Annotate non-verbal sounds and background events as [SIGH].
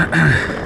Ahem. [CLEARS THROAT]